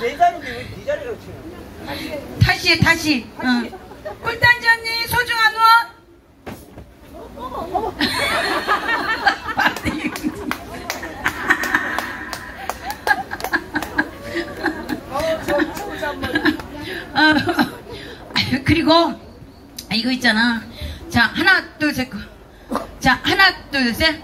내 자리인데 왜네 자리로 치는 다시 해 다시. 어. 꿀단지 언니 소중한 원. 어, 그리고 아, 이거 있잖아. 자 하나 둘 셋 자 하나 둘셋.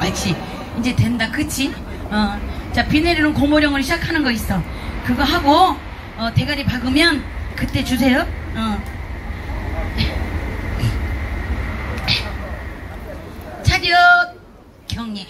옳지. 이제 된다. 그치? 어, 자 비 내리는 고모령을 시작하는 거 있어. 그거 하고 어, 대가리 박으면 그때 주세요. 어. 차렷. 경례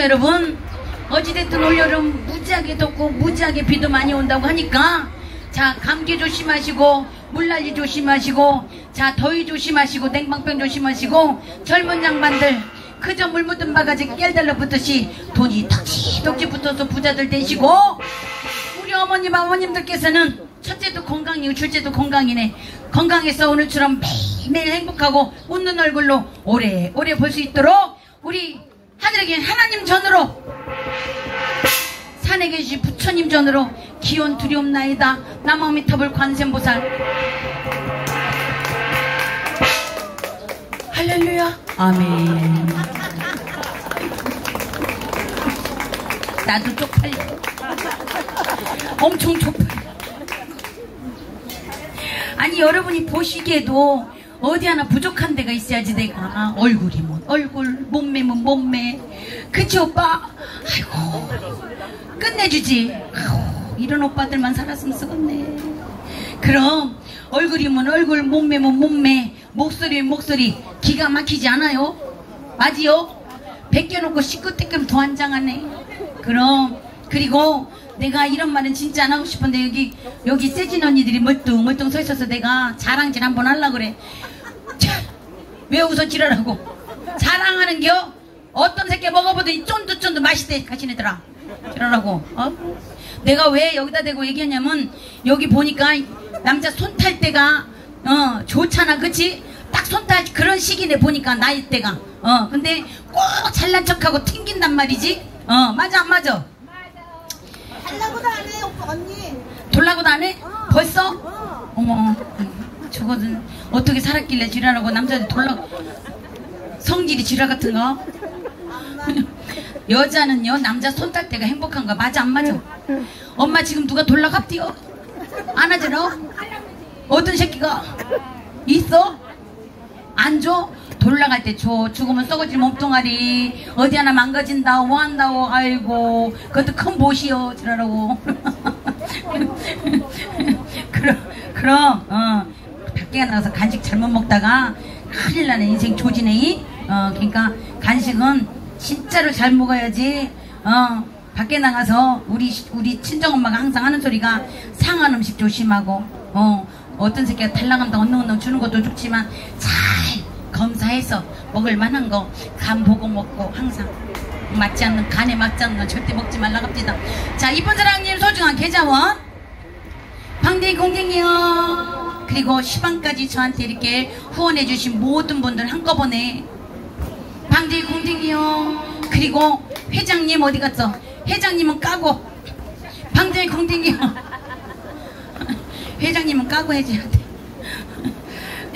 시청자 여러분? 어찌됐든 올여름 무지하게 덥고 무지하게 비도 많이 온다고 하니까 자 감기 조심하시고 물난리 조심하시고 자 더위 조심하시고 냉방병 조심하시고 젊은 양반들 그저 물 묻은 바가지 깨달러 붙듯이 돈이 덕지덕지 붙어서 부자들 되시고 우리 어머님 아버님들께서는 첫째도 건강이고 둘째도 건강이네. 건강해서 오늘처럼 매일매일 행복하고 웃는 얼굴로 오래오래 볼 수 있도록 우리 하늘에 계신 하나님 전으로 산에 계신 부처님 전으로 기원 두려움나이다. 남아미터불 관세음보살. 할렐루야. 아멘. 나도 쪽팔려. 엄청 쪽팔려. 아니 여러분이 보시기에도 어디 하나 부족한 데가 있어야지 내가 얼굴이면 얼굴 몸매면 몸매. 그치 오빠? 아이고 끝내주지. 아우, 이런 오빠들만 살았으면 쓰겠네. 그럼 얼굴이면 얼굴 몸매면 몸매. 목소리면 목소리 기가 막히지 않아요? 맞지요? 벗겨놓고 더 한장하네. 그럼 그리고 내가 이런 말은 진짜 안 하고 싶은데 여기 여기 세진 언니들이 멀뚱멀뚱 서 있어서 내가 자랑질 한번 하려 그래. 참, 왜 웃어 지랄하고 자랑하는 겨 어떤 새끼 먹어보더니 쫀득쫀득 맛있대 가시네더라 지랄하고 어? 내가 왜 여기다 대고 얘기하냐면 여기 보니까 남자 손탈 때가 어 좋잖아 그치? 딱 손탈 그런 시기네 보니까 나이 때가 어 근데 꼭 잘난 척하고 튕긴단 말이지 어 맞아 안 맞아 하려고도 안 해, 오빠 언니. 돌라고도 안 해? 어. 벌써? 어. 어머 저거는 어떻게 살았길래 지랄하고 남자들 돌라 성질이 지랄 같은 거 여자는요 남자 손딸 때가 행복한 거 맞아 안 맞아 엄마 지금 누가 돌라갑디요 안 하잖아 어떤 새끼가 있어 안 줘? 돌라갈 때 줘. 죽으면 썩어질 몸뚱아리. 어디 하나 망가진다. 뭐 한다고. 아이고. 그것도 큰 보시오. 지랄하고. 그럼, 그럼, 어. 밖에 나가서 간식 잘못 먹다가 큰일 나네. 인생 조지네. 어, 그러니까 간식은 진짜로 잘 먹어야지. 어. 밖에 나가서 우리 우리 친정 엄마가 항상 하는 소리가 상한 음식 조심하고 어 어떤 새끼가 달랑한다 언능언능 주는 것도 좋지만 잘 검사해서 먹을 만한 거 간 보고 먹고 항상 맞지 않는 간에 맞지 않는 거 절대 먹지 말라 갑니다. 자 이쁜 사랑님 소중한 계좌원 방대희 공댕이요 그리고 시방까지 저한테 이렇게 후원해 주신 모든 분들 한꺼번에. 방대희 공댕이요. 그리고 회장님 어디 갔어? 회장님은 까고. 방대희 공댕이요. 회장님은 까고 해줘야 돼.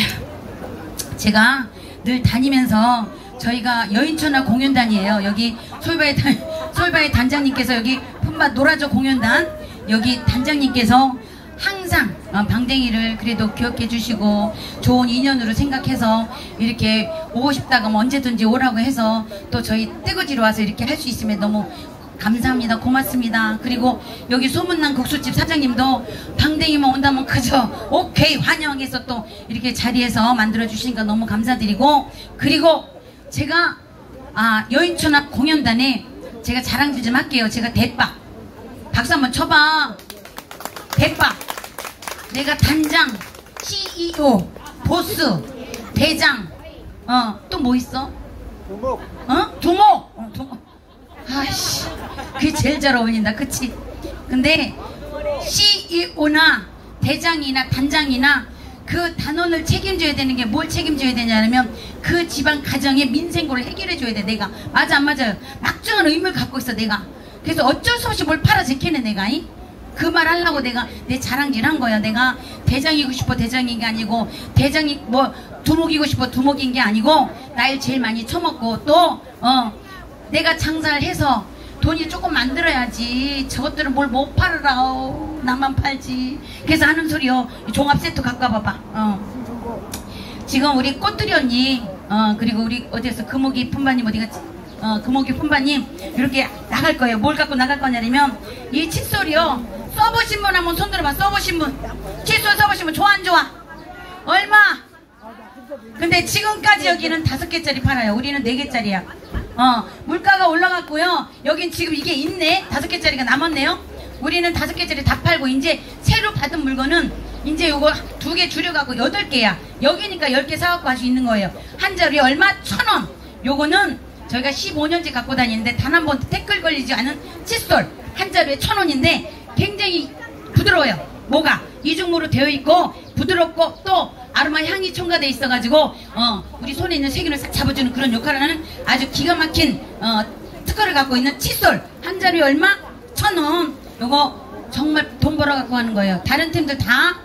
제가 늘 다니면서 저희가 여인천하 공연단이에요. 여기 솔바의 단, 솔바의 단장님께서 여기 품바 노라조 공연단. 여기 단장님께서 항상 어, 방댕이를 그래도 기억해 주시고 좋은 인연으로 생각해서 이렇게 오고 싶다가 뭐 언제든지 오라고 해서 또 저희 뜨거지로 와서 이렇게 할 수 있으면 너무 감사합니다. 고맙습니다. 그리고 여기 소문난 국수집 사장님도 방댕이만 온다면 그저 오케이 환영해서 또 이렇게 자리에서 만들어 주시니까 너무 감사드리고 그리고 제가 아 여인천하 공연단에 제가 자랑질 좀 할게요. 제가 대박 박수 한번 쳐봐. 대박 내가 단장 CEO 보스 대장 어 또 뭐 있어? 두목. 어? 두목! 어, 두목. 아씨, 그게 제일 잘 어울린다, 그치? 근데 CEO나 대장이나 단장이나 그 단원을 책임져야 되는 게 뭘 책임져야 되냐면 그 집안 가정의 민생고를 해결해 줘야 돼 내가 맞아 안 맞아요 막중한 의무를 갖고 있어 내가 그래서 어쩔 수 없이 뭘 팔아 제끼네 내가 이? 그 말 하려고 내가 내 자랑질 한 거야. 내가 대장이고 싶어 대장인 게 아니고 대장이 뭐 두목이고 싶어 두목인 게 아니고 날 제일 많이 처먹고 또 어 내가 장사를 해서 돈이 조금 만들어야지. 저것들은 뭘 못 팔으라. 어, 나만 팔지. 그래서 하는 소리요. 종합 세트 갖고 와봐봐. 어. 지금 우리 꽃들이 언니 어 그리고 우리 어디에서 금옥이 품바님 어디 갔지 어 금옥이 품바님 이렇게 나갈 거예요 뭘 갖고 나갈 거냐면 이 칫솔이요 써보신 분 한번 손 들어봐 써보신 분 칫솔 써보신 분 좋아 안 좋아 얼마 근데 지금까지 여기는 다섯 개짜리 팔아요 우리는 네 개짜리야 어, 물가가 올라갔고요. 여긴 지금 이게 있네. 다섯 개짜리가 남았네요. 우리는 다섯 개짜리 다 팔고 이제 새로 받은 물건은 이제 요거 두 개 줄여갖고 여덟 개야. 여기니까 열 개 사갖고 할 수 있는 거예요. 한 자루에 얼마? 천 원. 요거는 저희가 15년째 갖고 다니는데 단 한번 댓글 걸리지 않은 칫솔 한 자루에 천 원인데 굉장히 부드러워요. 뭐가 이중무로 되어 있고 부드럽고 또 아로마 향이 첨가돼 있어가지고 어 우리 손에 있는 세균을 싹 잡아주는 그런 역할을 하는 아주 기가 막힌 어 특허를 갖고 있는 칫솔 한 자루에 얼마? 천 원. 요거 정말 돈 벌어 갖고 하는 거예요. 다른 팀들 다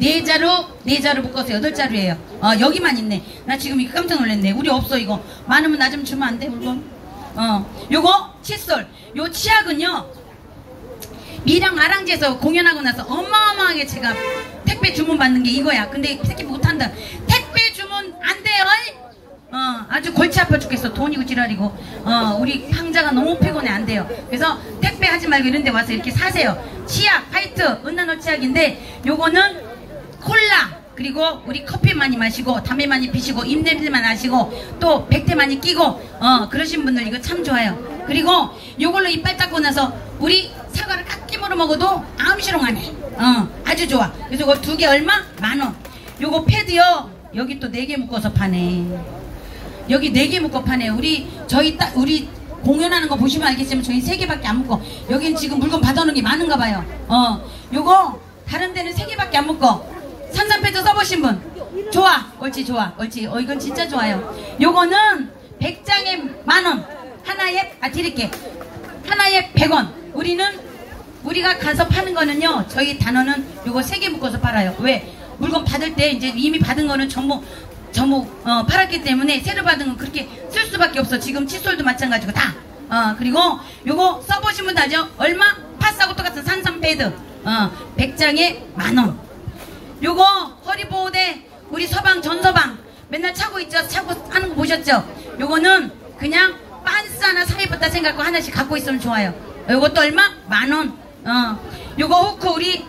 네 자루, 네 자루 묶어서 여덟 자루예요. 어, 여기만 있네. 나 지금 이거 깜짝 놀랐네. 우리 없어, 이거. 많으면 나 좀 주면 안 돼, 물건? 어, 요거, 칫솔. 요 치약은요, 미랑 아랑지에서 공연하고 나서 어마어마하게 제가 택배 주문 받는 게 이거야. 근데 새끼 못한다. 택배 주문 안 돼요. 어, 아주 골치 아파 죽겠어. 돈이고 지랄이고. 어, 우리 황자가 너무 피곤해. 안 돼요. 그래서 택배 하지 말고 이런 데 와서 이렇게 사세요. 치약, 화이트, 은나노 치약인데 요거는 콜라, 그리고 우리 커피 많이 마시고 담배 많이 피시고 입냄새만 나시고 또 백태 많이 끼고 어 그러신 분들 이거 참 좋아요. 그리고 요걸로 이빨 닦고 나서 우리 사과를 깎기으로 먹어도 아무시롱 안 해. 어 아주 좋아. 그래서 이거 두 개 얼마? 만 원. 요거 패드요. 여기 또 네 개 묶어서 파네. 여기 네 개 묶어 파네. 우리 저희 따, 우리 공연하는 거 보시면 알겠지만 저희 세 개밖에 안 묶어. 여긴 지금 물건 받아놓은 게 많은가 봐요. 어 요거 다른 데는 세 개밖에 안 묶어. 산삼패드 써보신 분. 좋아. 옳지 좋아. 옳지. 어 이건 진짜 좋아요. 요거는 100장에 만원. 하나에 아 드릴게. 하나에 100원. 우리는 우리가 가서 파는 거는요 저희 단어는 요거 세개 묶어서 팔아요. 왜? 물건 받을 때 이제 이미 받은 거는 전부 전부 어, 팔았기 때문에 새로 받은 건 그렇게 쓸 수밖에 없어. 지금 칫솔도 마찬가지고 다. 어, 그리고 요거 써보신 분 알죠 얼마? 파스하고 똑같은 산삼패드. 어, 100장에 만원 요거 허리보호대 우리 서방 전서방 맨날 차고 있죠? 차고 하는 거 보셨죠? 요거는 그냥 빤스 하나 사입었다 생각하고 하나씩 갖고 있으면 좋아요. 요것도 얼마? 만원. 어. 요거 후크 우리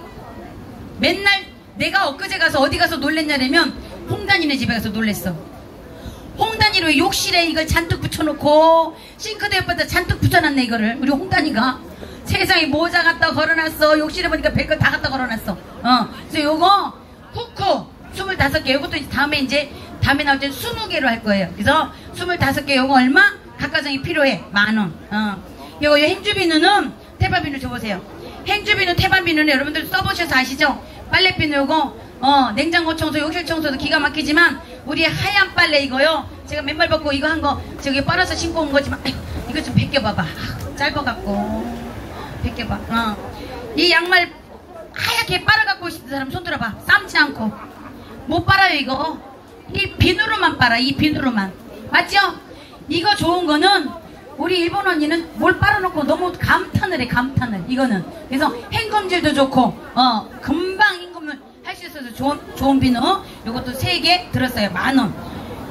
맨날 내가 엊그제 가서 어디 가서 놀랬냐면 홍단이네 집에 가서 놀랬어. 홍단이로 욕실에 이걸 잔뜩 붙여놓고 싱크대 옆에다 잔뜩 붙여놨네 이거를. 우리 홍단이가. 세상에 모자 갖다 걸어놨어. 욕실에 보니까 별걸 다 갖다 걸어놨어. 어. 그래서 요거 후크 25개. 요것도 이제 다음에 이제 다음에 나올 때 20개로 할 거예요. 그래서 25개 요거 얼마? 각가정이 필요해. 만원. 어. 요거 요 행주비누는 태반비누 줘보세요. 행주비누 태반비누는 여러분들 써보셔서 아시죠? 빨래비누 요거 어 냉장고 청소 욕실 청소도 기가 막히지만 우리 하얀 빨래 이거요. 제가 맨발 벗고 이거 한 거 저기 빨아서 신고 온 거지만 이거 좀 벗겨봐봐. 아, 짧아갖고. 벗겨봐. 어. 이 양말 하얗게 빨아 갖고 싶은 사람 손 들어봐. 삶지 않고. 못 빨아요 이거. 이 비누로만 빨아 이 비누로만. 맞죠? 이거 좋은 거는 우리 일본 언니는 뭘 빨아놓고 너무 감탄을 해 감탄을. 이거는. 그래서 행검질도 좋고 어 금방 행검을 할 수 있어서 좋은 좋은 비누. 요것도 세 개 들었어요 만원.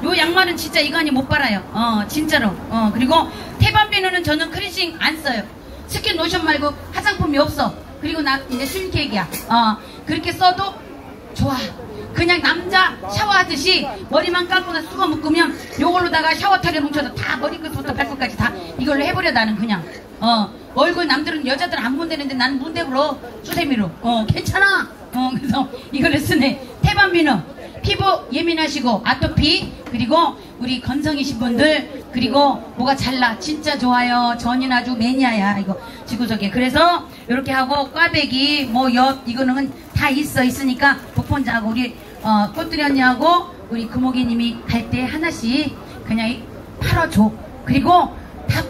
요 양말은 진짜 이거 아니 못 빨아요. 어 진짜로. 어 그리고 태반 비누는 저는 크리싱 안 써요. 스킨 로션 말고 화장품이 없어 그리고 나 이제 스킨케이크야. 어 그렇게 써도 좋아. 그냥 남자 샤워하듯이 머리만 감고 나 수건 묶으면 요걸로다가 샤워털에 뭉쳐서 다 머리끝부터 발끝까지 다 이걸로 해버려 나는 그냥. 어 얼굴 남들은 여자들 안 문대는데 나는 문대불어 수세미로. 어 괜찮아. 어 그래서 이걸로 쓰네. 태반비누 피부 예민하시고 아토피 그리고 우리 건성이신 분들 그리고 뭐가 잘나 진짜 좋아요. 전인 아주 매니아야 이거. 지구석에. 그래서 이렇게 하고 꽈배기 뭐 엿 이거는 다 있어. 있으니까 복본자하고 우리 어, 꽃들이 언니하고 우리 금옥이님이 갈 때 하나씩 그냥 팔아줘. 그리고 다